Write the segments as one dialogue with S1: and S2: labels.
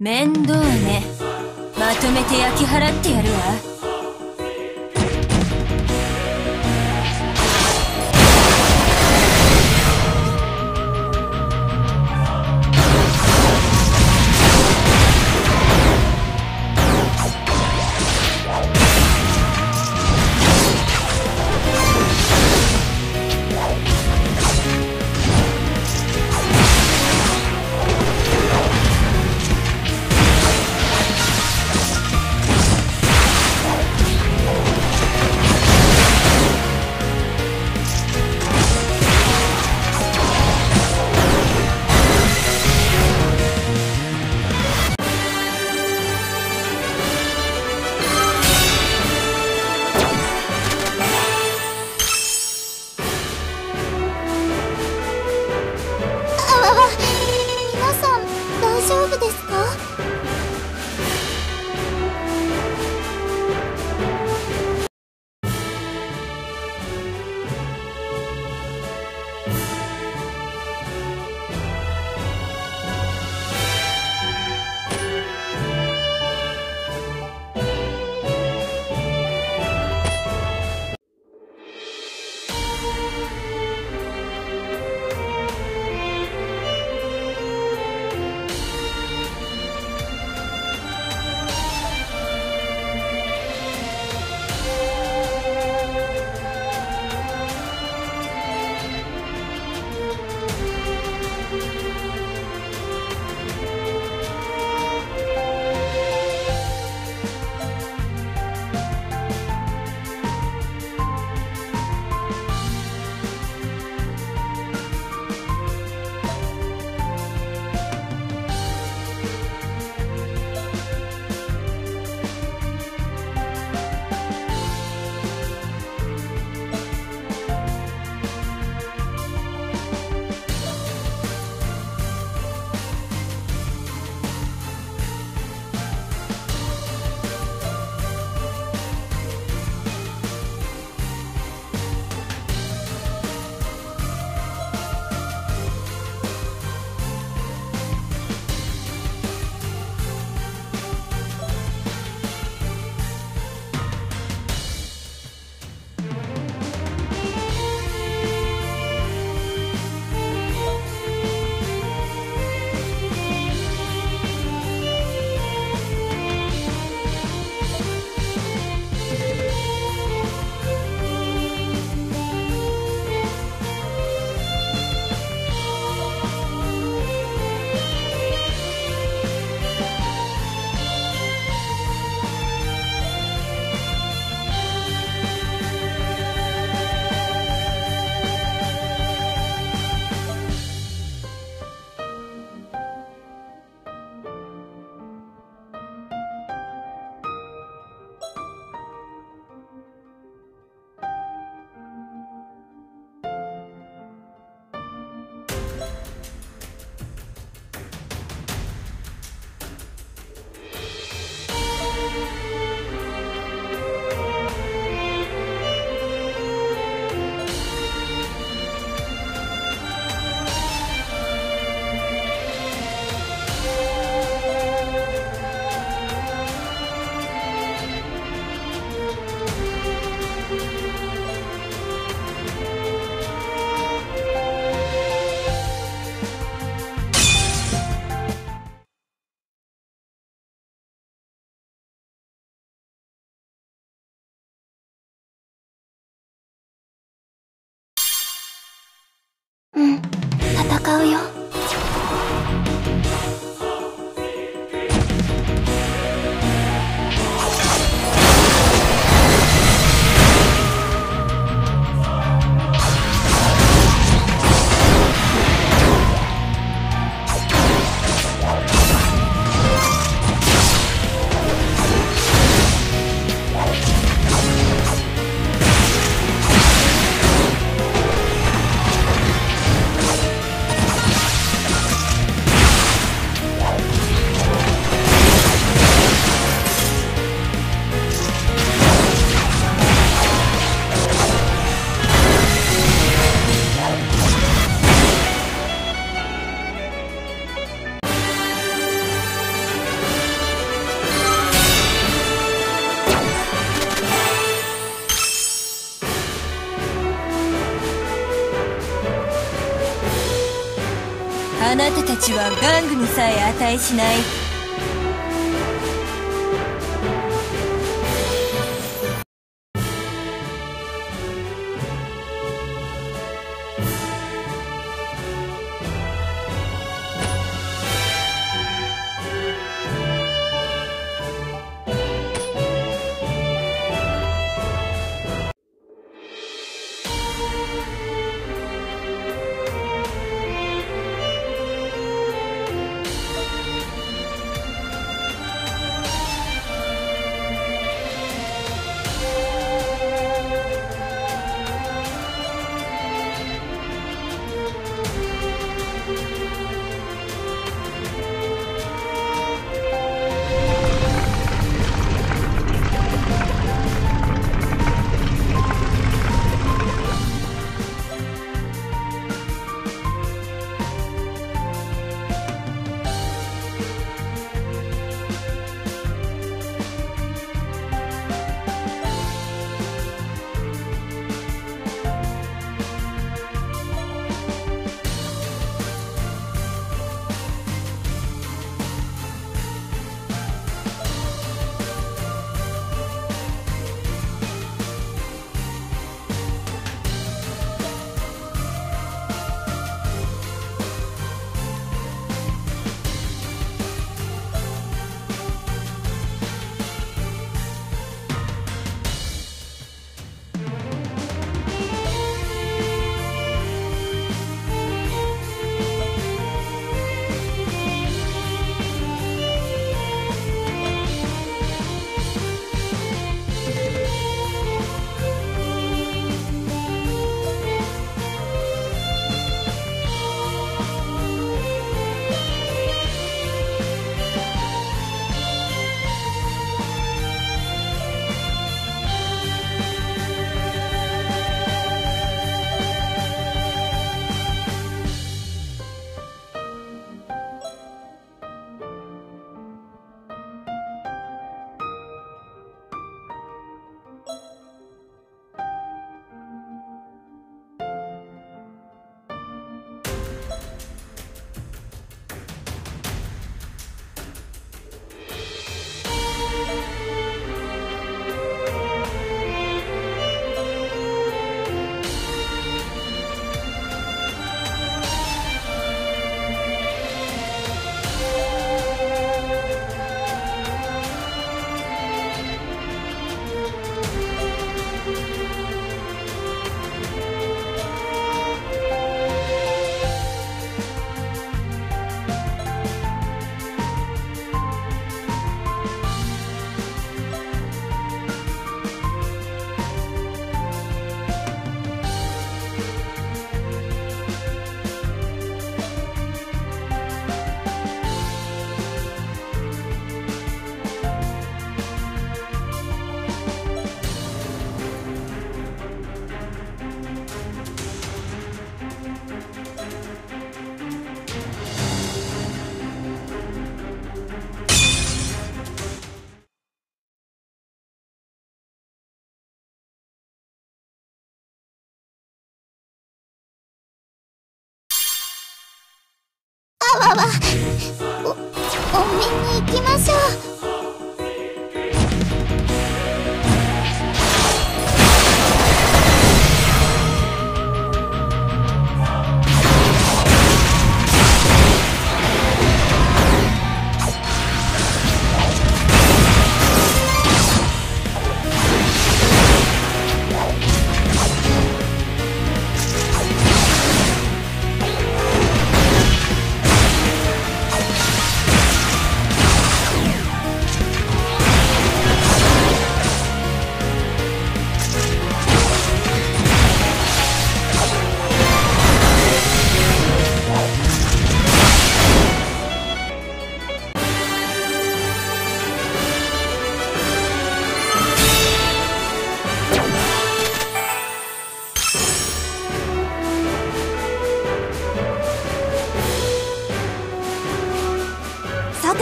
S1: 面倒ね。まとめて焼き払ってやるわ。
S2: あなたたちは玩具にさえ値しない。
S1: わおお見に行きましょう。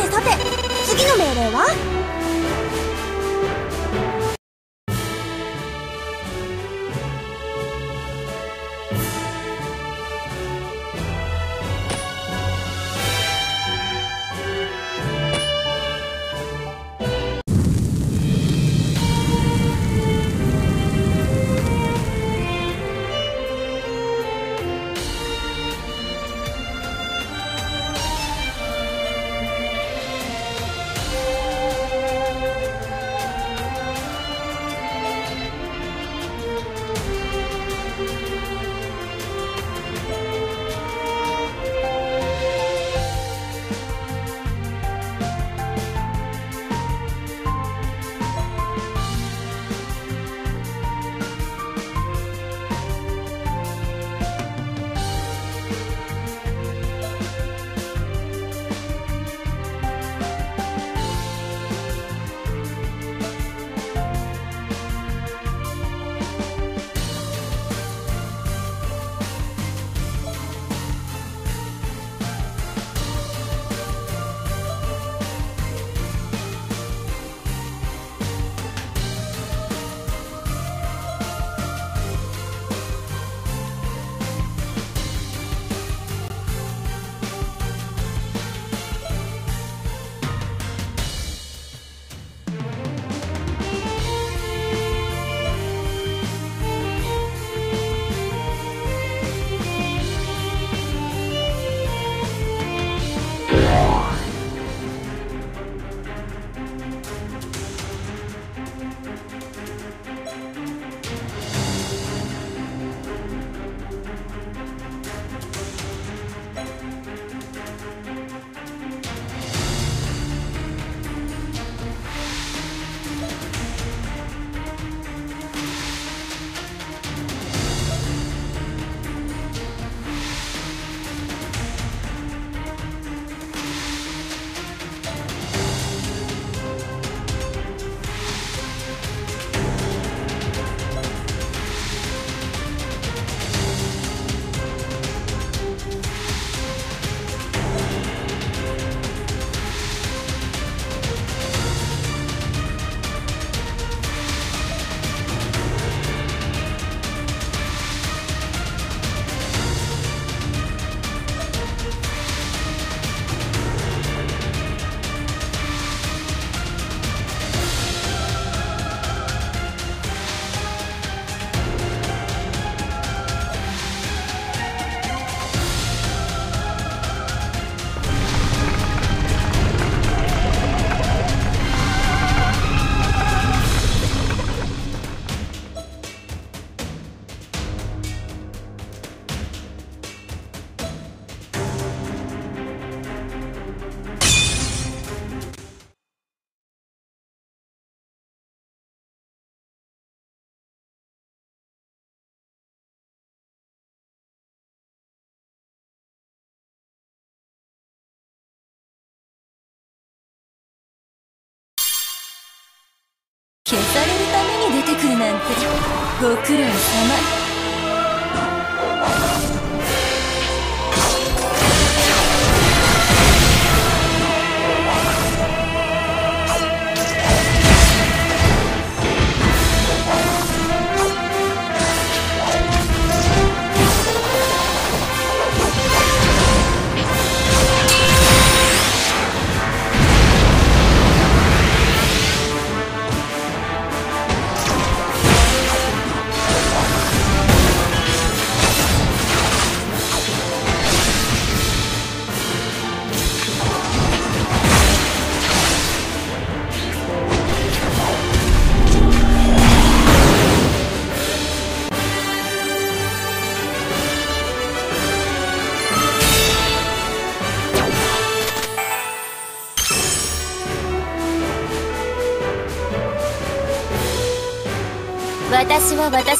S1: てさて次の命令は？
S2: 消されるために出てくるなんてご苦労様。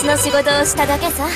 S2: の仕事をしただけさ。